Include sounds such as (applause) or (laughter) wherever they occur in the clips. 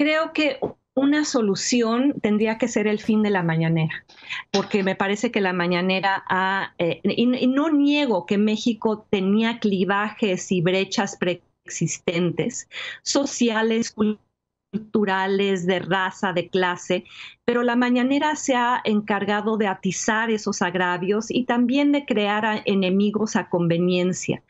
creo que una solución tendría que ser el fin de la mañanera, porque me parece que la mañanera ha, eh, y, no niego que México tenía clivajes y brechas preexistentes, sociales, culturales, de raza, de clase, pero la mañanera se ha encargado de atizar esos agravios y también de crear enemigos a conveniencia.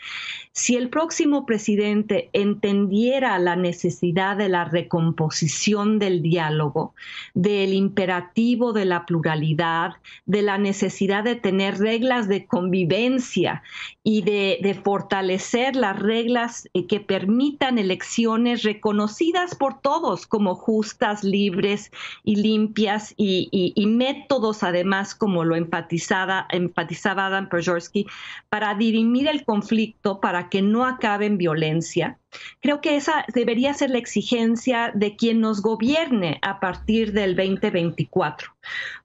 Si el próximo presidente entendiera la necesidad de la recomposición del diálogo, del imperativo de la pluralidad, de la necesidad de tener reglas de convivencia y de, fortalecer las reglas eh, que permitan elecciones reconocidas por todos como justas, libres y limpias, y, métodos, además, como lo enfatizaba, enfatizaba Adam Przeworski, para dirimir el conflicto, para que no acabe en violencia. Creo que esa debería ser la exigencia de quien nos gobierne a partir del 2024,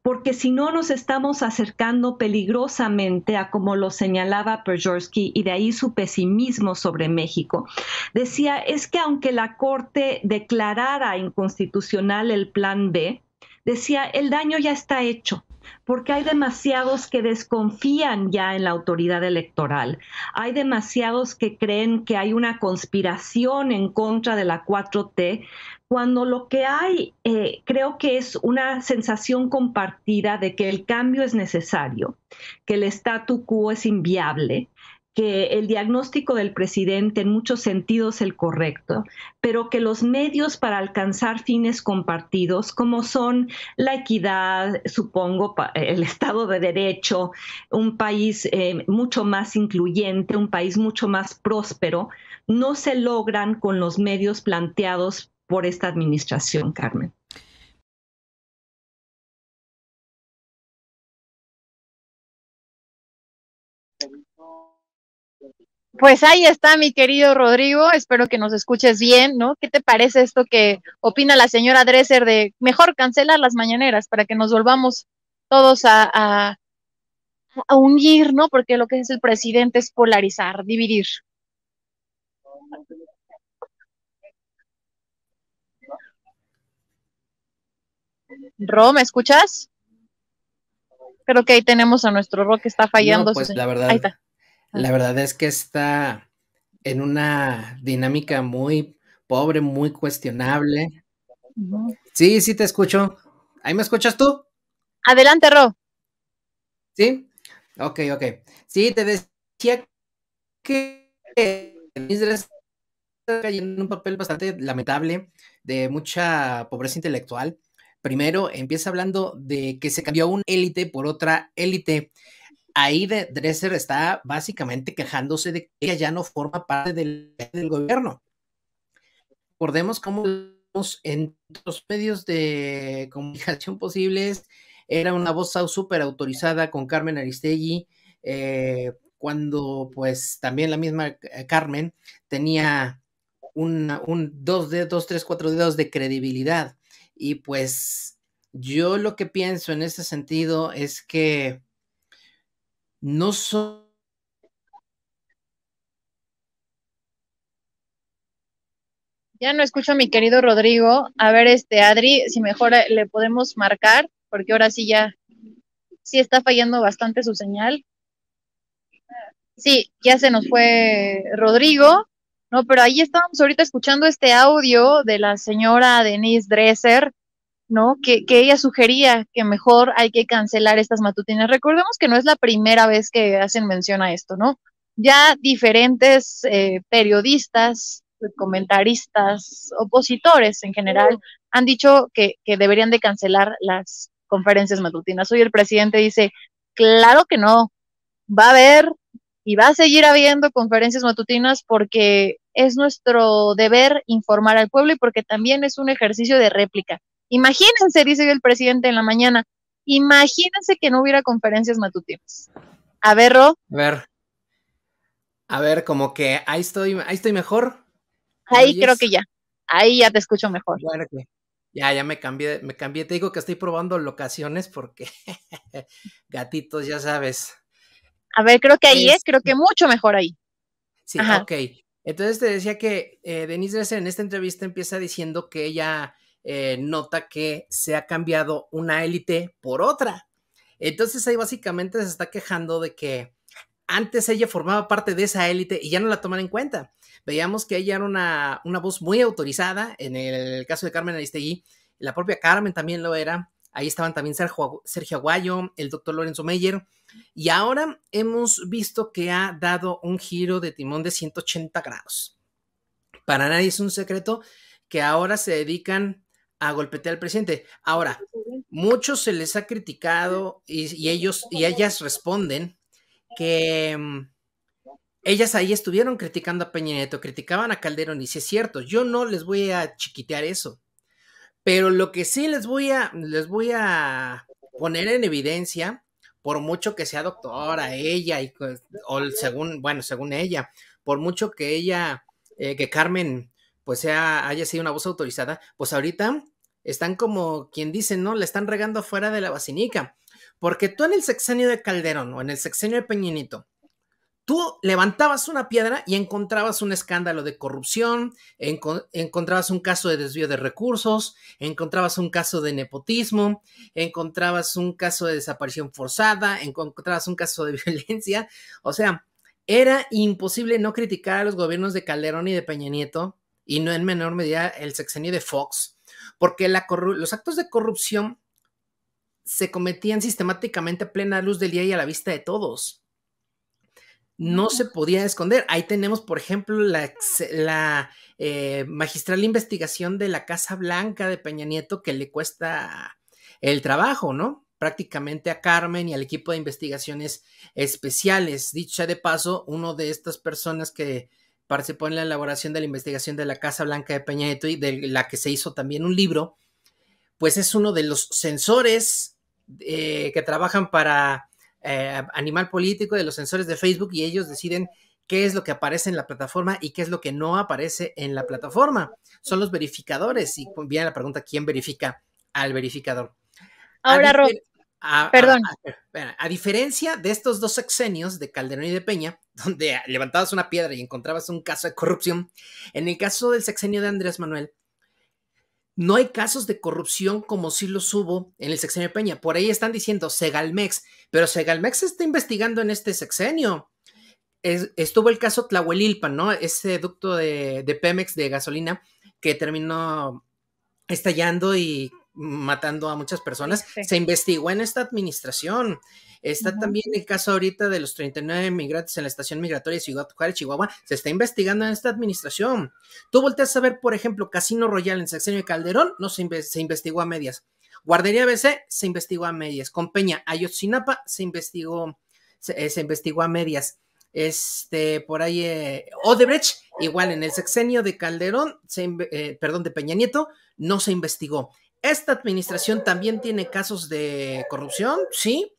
porque si no nos estamos acercando peligrosamente a como lo señalaba Przeworski y de ahí su pesimismo sobre México. Decía, es que aunque la Corte declarara inconstitucional el Plan B, decía, el daño ya está hecho, porque hay demasiados que desconfían ya en la autoridad electoral. Hay demasiados que creen que hay una conspiración en contra de la 4T, cuando lo que hay eh, creo que es una sensación compartida de que el cambio es necesario, que el statu quo es inviable, que el diagnóstico del presidente en muchos sentidos es el correcto, pero que los medios para alcanzar fines compartidos, como son la equidad, supongo, el Estado de Derecho, un país eh, mucho más incluyente, un país mucho más próspero, no se logran con los medios planteados por esta administración, Carmen. Pues ahí está, mi querido Rodrigo. Espero que nos escuches bien, ¿no? ¿Qué te parece esto que opina la señora Dresser de mejor cancelar las mañaneras para que nos volvamos todos a, a, a unir, ¿no? Porque lo que es el presidente es polarizar, dividir. Ro, ¿me escuchas? Creo que ahí tenemos a nuestro Ro que está fallando. pues la verdad. Ahí está. La verdad es que está en una dinámica muy pobre, muy cuestionable. Sí, sí te escucho. ¿Ahí me escuchas tú? Adelante, Ro. Sí, ok, ok. Sí, te decía que está cayendo en un papel bastante lamentable de mucha pobreza intelectual. Primero, empieza hablando de que se cambió un élite por otra élite ahí de Dresser está básicamente quejándose de que ella ya no forma parte del, gobierno. Recordemos cómo en los medios de comunicación posibles era una voz súper autorizada con Carmen Aristegui, eh, cuando pues también la misma eh, Carmen tenía un dos dedos, tres, cuatro dedos de credibilidad. Y pues yo lo que pienso en ese sentido es que no son Ya no escucho a mi querido Rodrigo. A ver, este Adri, si mejor eh, le podemos marcar, porque ahora sí ya sí está fallando bastante su señal. Sí, ya se nos fue Rodrigo, ¿no? Pero ahí estábamos ahorita escuchando este audio de la señora Denise Dresser, ¿no? Que, que, ella sugería que mejor hay que cancelar estas matutinas. Recordemos que no es la primera vez que hacen mención a esto, ¿no? Ya diferentes eh, periodistas, comentaristas, opositores en general, han dicho que, que deberían de cancelar las conferencias matutinas. Hoy el presidente dice, claro que no, va a haber y va a seguir habiendo conferencias matutinas porque es nuestro deber informar al pueblo y porque también es un ejercicio de réplica. Imagínense, dice el presidente en la mañana, imagínense que no hubiera conferencias matutinas. A ver, Ro. A ver. A ver, como que ahí estoy, ahí estoy mejor. Ahí creo que ya. Ahí ya te escucho mejor. Bueno, ya, ya me cambié, me cambié. Te digo que estoy probando locaciones porque (laughs) gatitos, ya sabes. A ver, creo que ahí es, creo que mucho mejor ahí. Sí, ok. Entonces te decía que eh, Denise Dresser en esta entrevista empieza diciendo que ella eh, nota que se ha cambiado una élite por otra. Entonces ahí básicamente se está quejando de que antes ella formaba parte de esa élite y ya no la toman en cuenta. Veíamos que ella era una, una voz muy autorizada, en el caso de Carmen Aristegui, la propia Carmen también lo era, ahí estaban también Sergio, Sergio Aguayo, el doctor Lorenzo Meyer, y ahora hemos visto que ha dado un giro de timón de 180 grados. Para nadie es un secreto que ahora se dedican a golpetear al presidente. Ahora, muchos se les ha criticado y, ellos y ellas responden que mm, ellas ahí estuvieron criticando a Peña Nieto, criticaban a Calderón y si es cierto, yo no les voy a chiquitear eso. Pero lo que sí les voy a les voy a poner en evidencia por mucho que sea doctora ella y pues, o según bueno, según ella, por mucho que ella eh, que Carmen pues sea, haya sido una voz autorizada, pues ahorita están como quien dice, ¿no? Le están regando fuera de la basinica. Porque tú en el sexenio de Calderón o en el sexenio de Peñinito, tú levantabas una piedra y encontrabas un escándalo de corrupción, encontrabas un caso de desvío de recursos, encontrabas un caso de nepotismo, encontrabas un caso de desaparición forzada, encontrabas un caso de (laughs) violencia. O sea, era imposible no criticar a los gobiernos de Calderón y de Peña Nieto y no en menor medida el sexenio de Fox, porque los actos de corrupción se cometían sistemáticamente a plena luz del día y a la vista de todos. No se podía esconder. Ahí tenemos, por ejemplo, la, eh, magistral investigación de la Casa Blanca de Peña Nieto que le cuesta el trabajo, ¿no? Prácticamente a Carmen y al equipo de investigaciones especiales. Dicha de paso, uno de estas personas que participó en la elaboración de la investigación de la Casa Blanca de Peña Nieto y de la que se hizo también un libro, pues es uno de los sensores eh, que trabajan para eh, Animal Político, de los sensores de Facebook, y ellos deciden qué es lo que aparece en la plataforma y qué es lo que no aparece en la plataforma. Son los verificadores. Y viene la pregunta, ¿quién verifica al verificador? Ahora, Rob, Perdón. A, diferencia de estos dos sexenios de Calderón y de Peña, donde levantabas una piedra y encontrabas un caso de corrupción, en el caso del sexenio de Andrés Manuel, no hay casos de corrupción como si los hubo en el sexenio de Peña. Por ahí están diciendo Segalmex, pero Segalmex está investigando en este sexenio. estuvo el caso Tlahuelilpan, ¿no? Ese ducto de, de Pemex de gasolina que terminó estallando y matando a muchas personas, se investigó en esta administración. Está también el caso ahorita de los 39 migrantes en la estación migratoria de Ciudad Juárez, Chihuahua. Se está investigando en esta administración. Tú volteas a ver, por ejemplo, Casino Royal en Sexenio de Calderón, no se, investigó a medias. Guardería BC se investigó a medias. Con Peña Ayotzinapa se investigó, se, eh, investigó a medias. Este, por ahí, eh, Odebrecht, igual en el sexenio de Calderón, eh, perdón, de Peña Nieto, no se investigó. Esta administración también tiene casos de corrupción, sí,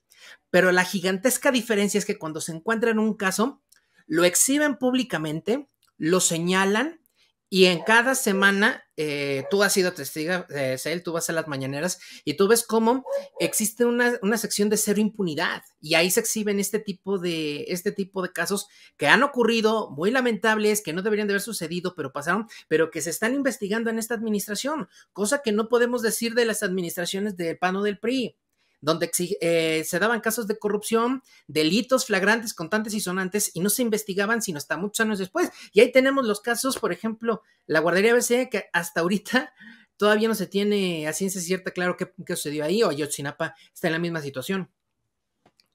pero la gigantesca diferencia es que cuando se encuentran un caso, lo exhiben públicamente, lo señalan y en cada semana, eh, tú has sido testigo, eh, tú vas a las mañaneras y tú ves cómo existe una, una, sección de cero impunidad y ahí se exhiben este tipo, de, este tipo de casos que han ocurrido, muy lamentables, que no deberían de haber sucedido, pero pasaron, pero que se están investigando en esta administración, cosa que no podemos decir de las administraciones del PAN o del PRI donde eh, se daban casos de corrupción, delitos flagrantes, contantes y sonantes, y no se investigaban sino hasta muchos años después. Y ahí tenemos los casos, por ejemplo, la guardería BC, que hasta ahorita (laughs) todavía no se tiene a ciencia cierta claro qué, sucedió ahí, o Ayotzinapa está en la misma situación.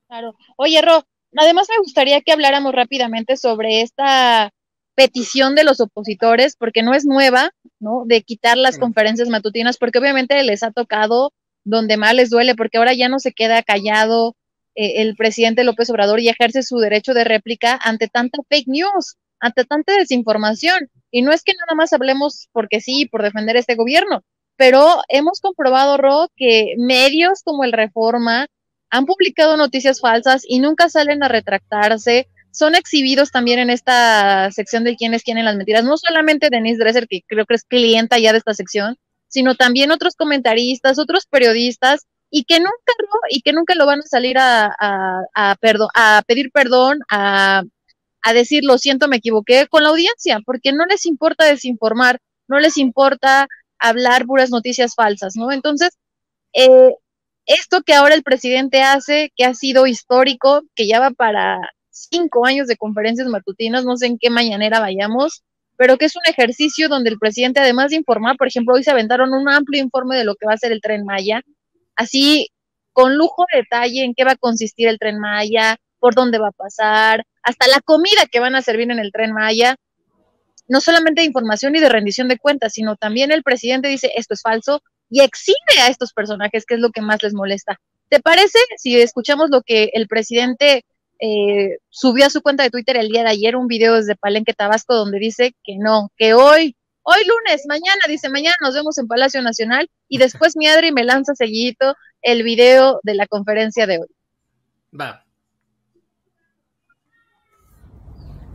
Claro. Oye, Ro, además me gustaría que habláramos rápidamente sobre esta petición de los opositores, porque no es nueva, ¿no? De quitar las conferencias matutinas, porque obviamente les ha tocado donde más les duele, porque ahora ya no se queda callado eh, el presidente López Obrador y ejerce su derecho de réplica ante tanta fake news, ante tanta desinformación. Y no es que nada más hablemos porque sí, por defender este gobierno, pero hemos comprobado, Ro, que medios como el Reforma han publicado noticias falsas y nunca salen a retractarse. Son exhibidos también en esta sección de quienes tienen las mentiras. No solamente Denise Dresser, que creo que es clienta ya de esta sección, sino también otros comentaristas, otros periodistas, y que nunca, y que nunca lo van a salir a, a, pedir perdón, a, a decir lo siento, me equivoqué con la audiencia, porque no les importa desinformar, no les importa hablar puras noticias falsas, ¿no? Entonces, eh, esto que ahora el presidente hace, que ha sido histórico, que ya va para cinco años de conferencias matutinas, no sé en qué mañanera vayamos, pero que es un ejercicio donde el presidente, además de informar, por ejemplo, hoy se aventaron un amplio informe de lo que va a ser el tren Maya, así con lujo de detalle en qué va a consistir el tren Maya, por dónde va a pasar, hasta la comida que van a servir en el tren Maya. No solamente de información y de rendición de cuentas, sino también el presidente dice esto es falso y exhibe a estos personajes, que es lo que más les molesta. ¿Te parece si escuchamos lo que el presidente eh, subió a su cuenta de Twitter el día de ayer, un video desde Palenque, Tabasco, donde dice que no, que hoy hoy lunes, mañana, dice, mañana nos vemos en Palacio Nacional y después mi Adri me lanza seguidito el video de la conferencia de hoy. Va.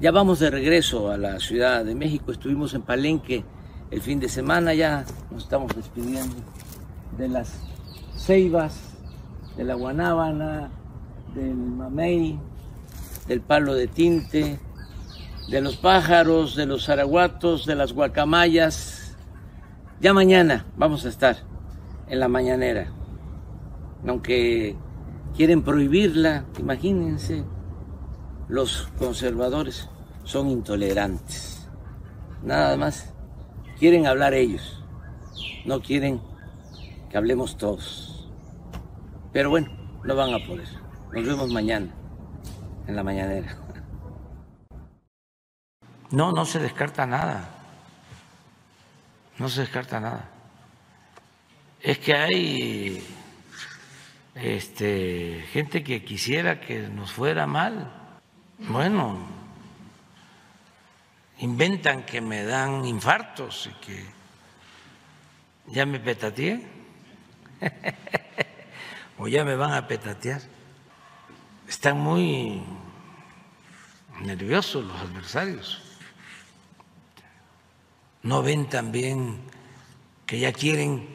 Ya vamos de regreso a la Ciudad de México, estuvimos en Palenque el fin de semana, ya nos estamos despidiendo de las ceibas, de la guanábana, del mamey, del palo de tinte, de los pájaros, de los araguatos, de las guacamayas. Ya mañana vamos a estar en la mañanera. Aunque quieren prohibirla, imagínense, los conservadores son intolerantes. Nada más quieren hablar ellos, no quieren que hablemos todos. Pero bueno, no van a poder. Nos vemos mañana en la mañanera. No, no se descarta nada. No se descarta nada. Es que hay este, gente que quisiera que nos fuera mal. Bueno, inventan que me dan infartos y que ya me petateé. (laughs) o ya me van a petatear. Están muy nerviosos los adversarios no ven también que ya quieren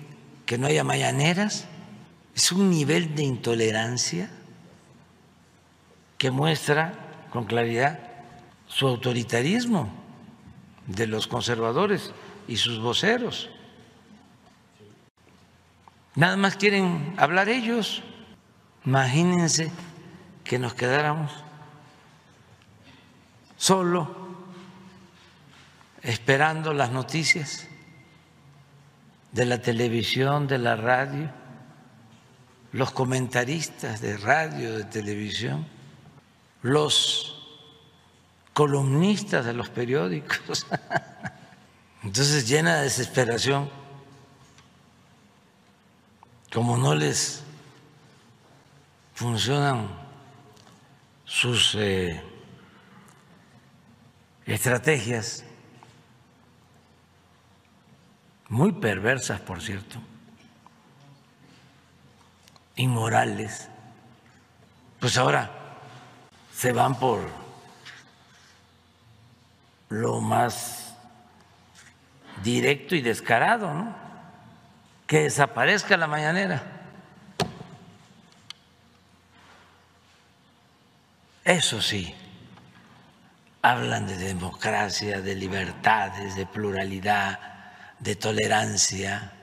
que no haya mañaneras. Es un nivel de intolerancia que muestra con claridad su autoritarismo de los conservadores y sus voceros. Nada más quieren hablar ellos. Imagínense que nos quedáramos solo esperando las noticias de la televisión, de la radio, los comentaristas de radio, de televisión, los columnistas de los periódicos. (laughs) Entonces llena de desesperación, como no les funcionan sus eh, estrategias muy perversas, por cierto, inmorales, pues ahora se van por lo más directo y descarado, ¿no? Que desaparezca la mañanera. Eso sí, hablan de democracia, de libertades, de pluralidad de tolerancia.